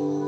Oh.